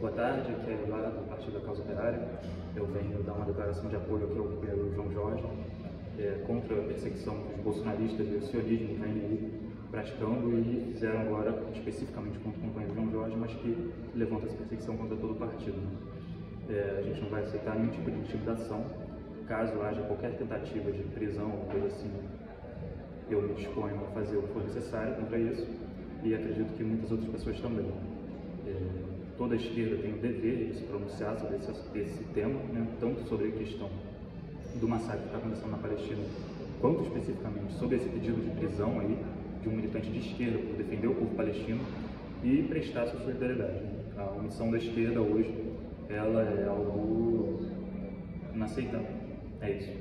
Boa tarde, aqui é Eduardo, do Partido da Causa Operária. Eu venho dar uma declaração de apoio aqui ao companheiro João Jorge é, contra a perseguição que os bolsonaristas e o sionismo vêm aí praticando e fizeram agora especificamente contra o companheiro João Jorge, mas que levanta essa perseguição contra todo o partido. É, a gente não vai aceitar nenhum tipo de intimidação. Caso haja qualquer tentativa de prisão ou coisa assim, eu me disponho a fazer o que for necessário contra isso e acredito que muitas outras pessoas também. É, toda a esquerda tem o dever de se pronunciar sobre esse, esse tema, né, tanto sobre a questão do massacre que está acontecendo na Palestina, quanto especificamente sobre esse pedido de prisão aí de um militante de esquerda por defender o povo palestino e prestar sua solidariedade. A omissão da esquerda hoje, ela é algo inaceitável. É isso.